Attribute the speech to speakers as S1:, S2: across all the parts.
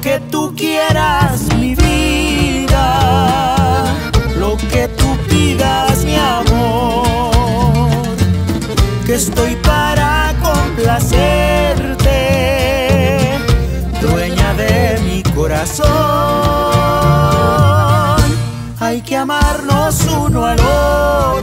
S1: que tú quieras, mi vida, lo que tú pidas, mi amor, que estoy para complacerte, dueña de mi corazón. Hay que amarnos uno al otro,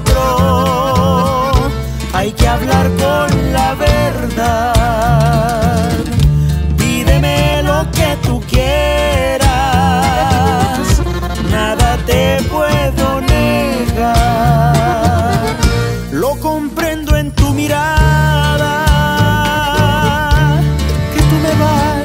S1: nada te puedo negar. Lo comprendo en tu mirada, que tú me vas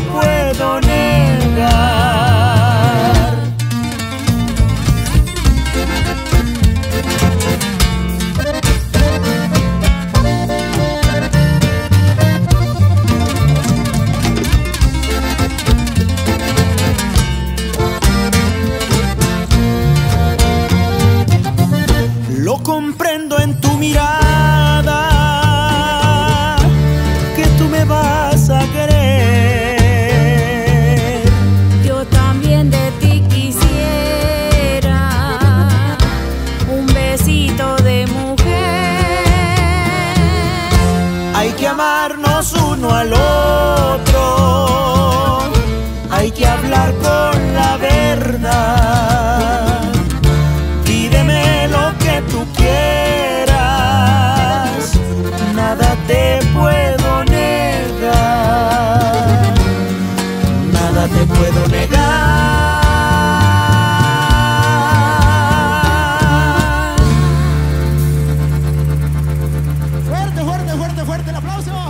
S1: nada que amarnos uno al otro, hay que hablar con la verdad. Pídeme lo que tú quieras, nada te puedo negar, nada te puedo negar. aplauso!